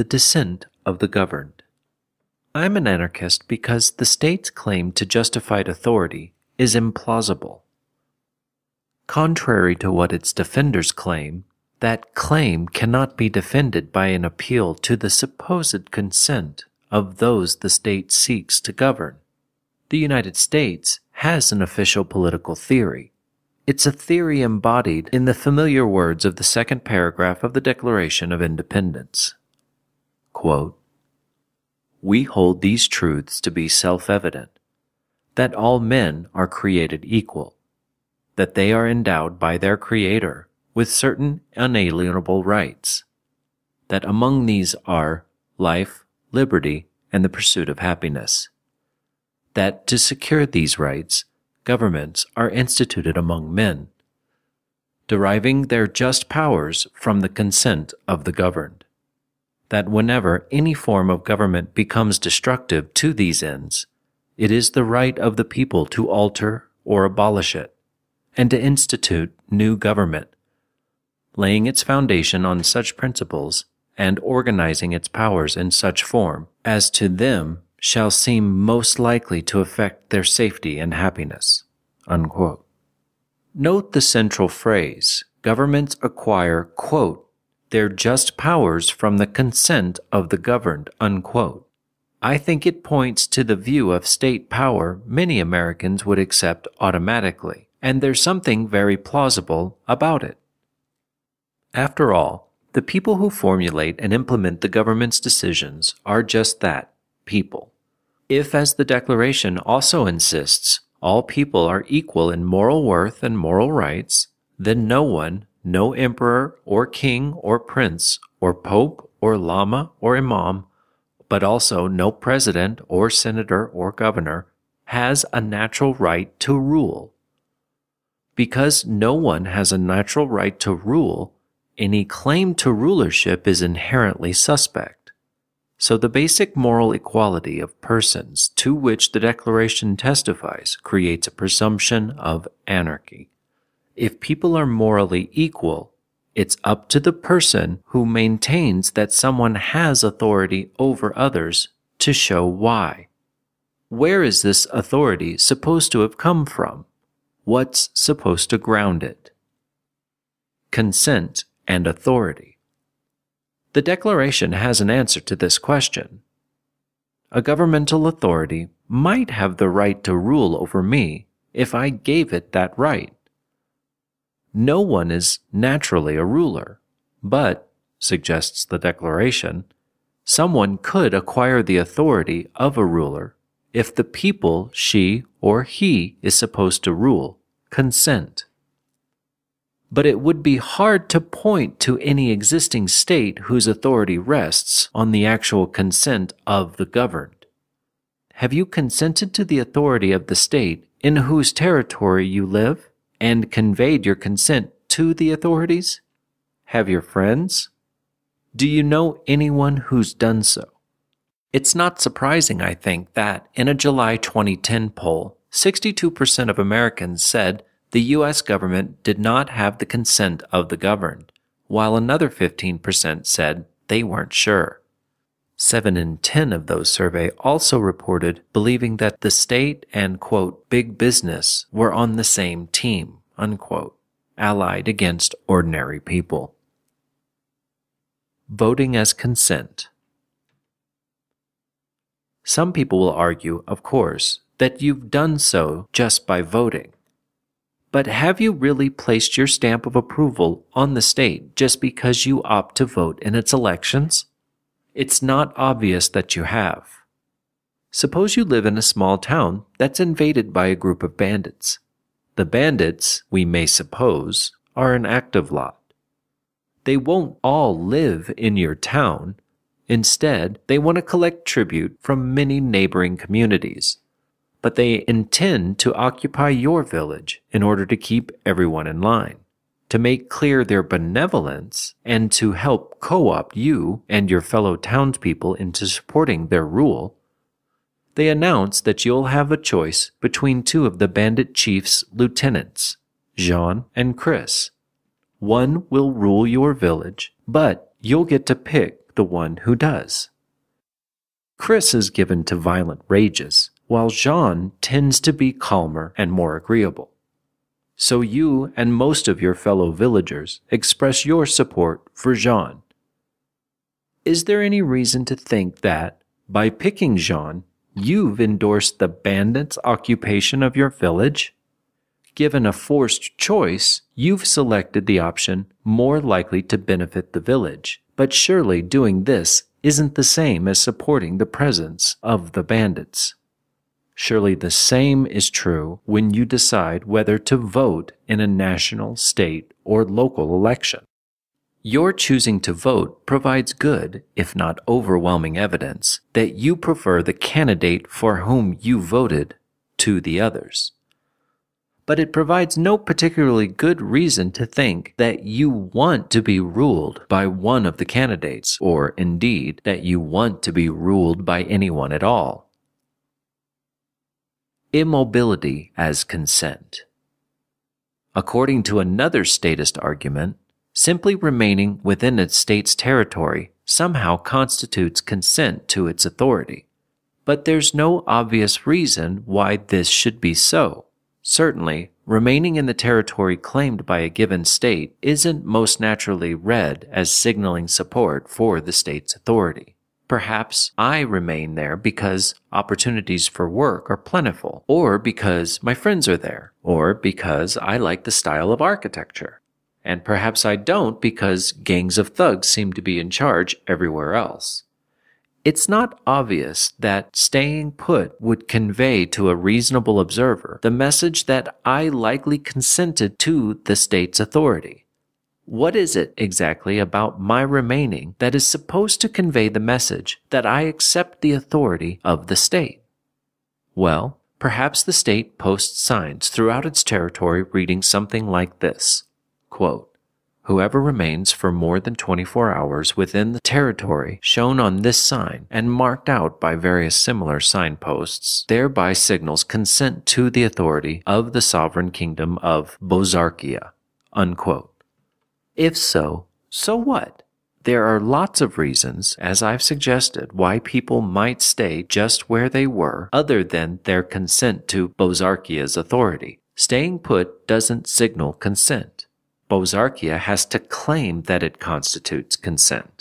the dissent of the governed. I'm an anarchist because the state's claim to justified authority is implausible. Contrary to what its defenders claim, that claim cannot be defended by an appeal to the supposed consent of those the state seeks to govern. The United States has an official political theory. It's a theory embodied in the familiar words of the second paragraph of the Declaration of Independence. Quote, we hold these truths to be self evident that all men are created equal, that they are endowed by their Creator with certain unalienable rights, that among these are life, liberty, and the pursuit of happiness, that to secure these rights, governments are instituted among men, deriving their just powers from the consent of the governed that whenever any form of government becomes destructive to these ends, it is the right of the people to alter or abolish it, and to institute new government, laying its foundation on such principles and organizing its powers in such form as to them shall seem most likely to affect their safety and happiness. Unquote. Note the central phrase governments acquire, quote, their just powers from the consent of the governed. Unquote. I think it points to the view of state power many Americans would accept automatically, and there's something very plausible about it. After all, the people who formulate and implement the government's decisions are just that people. If, as the Declaration also insists, all people are equal in moral worth and moral rights, then no one, no emperor or king or prince or pope or lama or imam, but also no president or senator or governor has a natural right to rule. Because no one has a natural right to rule, any claim to rulership is inherently suspect. So the basic moral equality of persons to which the Declaration testifies creates a presumption of anarchy if people are morally equal, it's up to the person who maintains that someone has authority over others to show why. Where is this authority supposed to have come from? What's supposed to ground it? Consent and authority. The Declaration has an answer to this question. A governmental authority might have the right to rule over me if I gave it that right. No one is naturally a ruler, but, suggests the Declaration, someone could acquire the authority of a ruler if the people she or he is supposed to rule consent. But it would be hard to point to any existing state whose authority rests on the actual consent of the governed. Have you consented to the authority of the state in whose territory you live? And conveyed your consent to the authorities? Have your friends? Do you know anyone who's done so? It's not surprising, I think, that in a July 2010 poll, 62% of Americans said the U.S. government did not have the consent of the governed, while another 15% said they weren't sure. 7 in 10 of those surveyed also reported believing that the state and, quote, big business were on the same team, unquote, allied against ordinary people. Voting as consent. Some people will argue, of course, that you've done so just by voting. But have you really placed your stamp of approval on the state just because you opt to vote in its elections? It's not obvious that you have. Suppose you live in a small town that's invaded by a group of bandits. The bandits, we may suppose, are an active lot. They won't all live in your town. Instead, they want to collect tribute from many neighboring communities. But they intend to occupy your village in order to keep everyone in line to make clear their benevolence and to help co opt you and your fellow townspeople into supporting their rule, they announce that you'll have a choice between two of the bandit chief's lieutenants, Jean and Chris. One will rule your village, but you'll get to pick the one who does. Chris is given to violent rages, while Jean tends to be calmer and more agreeable. So you and most of your fellow villagers express your support for Jean. Is there any reason to think that, by picking Jean, you've endorsed the bandits' occupation of your village? Given a forced choice, you've selected the option more likely to benefit the village, but surely doing this isn't the same as supporting the presence of the bandits. Surely the same is true when you decide whether to vote in a national, state, or local election. Your choosing to vote provides good, if not overwhelming evidence, that you prefer the candidate for whom you voted to the others but it provides no particularly good reason to think that you want to be ruled by one of the candidates, or indeed that you want to be ruled by anyone at all. Immobility as consent. According to another statist argument, simply remaining within a state's territory somehow constitutes consent to its authority. But there's no obvious reason why this should be so. Certainly, remaining in the territory claimed by a given state isn't most naturally read as signaling support for the state's authority. Perhaps I remain there because opportunities for work are plentiful, or because my friends are there, or because I like the style of architecture. And perhaps I don't because gangs of thugs seem to be in charge everywhere else. It's not obvious that staying put would convey to a reasonable observer the message that I likely consented to the state's authority. What is it exactly about my remaining that is supposed to convey the message that I accept the authority of the state? Well, perhaps the state posts signs throughout its territory reading something like this quote, Whoever remains for more than 24 hours within the territory shown on this sign and marked out by various similar signposts thereby signals consent to the authority of the sovereign kingdom of Bozarkia. Unquote. If so, so what? There are lots of reasons, as I've suggested, why people might stay just where they were other than their consent to Bozarkia's authority. Staying put doesn't signal consent. Bozarkia has to claim that it constitutes consent.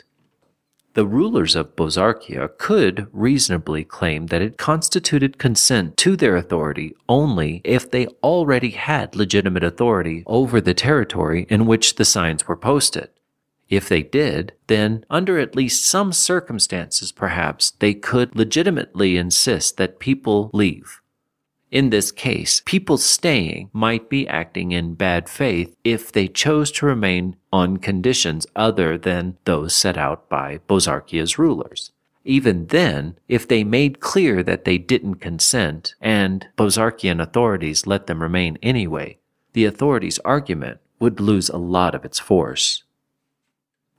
The rulers of Bozarkia could reasonably claim that it constituted consent to their authority only if they already had legitimate authority over the territory in which the signs were posted. If they did, then under at least some circumstances perhaps they could legitimately insist that people leave. In this case, people staying might be acting in bad faith if they chose to remain on conditions other than those set out by Bozarkia's rulers. Even then, if they made clear that they didn't consent and Bozarkian authorities let them remain anyway, the authorities' argument would lose a lot of its force.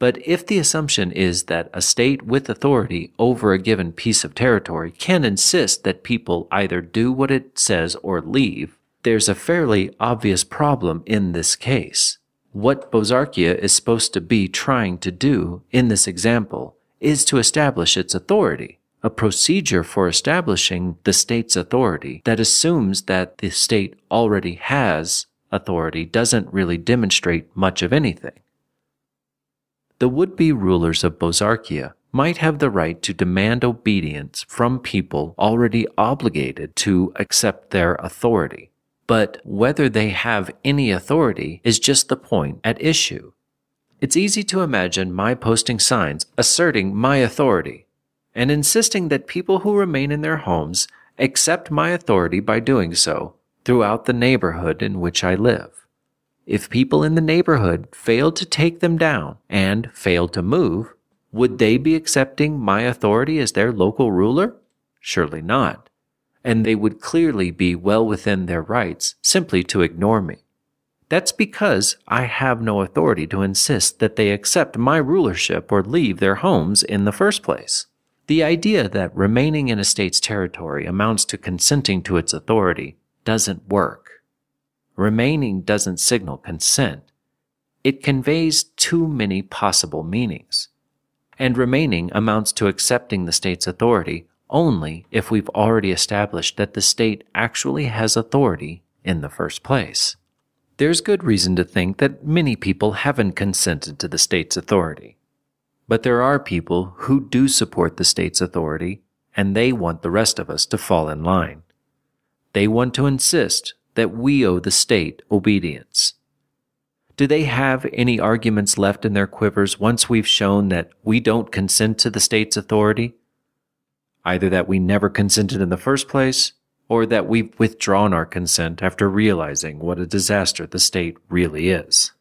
But if the assumption is that a state with authority over a given piece of territory can insist that people either do what it says or leave, there's a fairly obvious problem in this case. What Bozarkia is supposed to be trying to do in this example is to establish its authority, a procedure for establishing the state's authority that assumes that the state already has authority doesn't really demonstrate much of anything the would be rulers of Bozarkia might have the right to demand obedience from people already obligated to accept their authority. But whether they have any authority is just the point at issue. It's easy to imagine my posting signs asserting my authority and insisting that people who remain in their homes accept my authority by doing so throughout the neighborhood in which I live. If people in the neighborhood failed to take them down and failed to move, would they be accepting my authority as their local ruler? Surely not. And they would clearly be well within their rights simply to ignore me. That's because I have no authority to insist that they accept my rulership or leave their homes in the first place. The idea that remaining in a state's territory amounts to consenting to its authority doesn't work remaining doesn't signal consent. It conveys too many possible meanings. and remaining amounts to accepting the state's authority only if we've already established that the state actually has authority in the first place. There's good reason to think that many people haven't consented to the state's authority. But there are people who do support the state's authority, and they want the rest of us to fall in line. They want to insist that we owe the state obedience. Do they have any arguments left in their quivers once we've shown that we don't consent to the state's authority? Either that we never consented in the first place, or that we've withdrawn our consent after realizing what a disaster the state really is.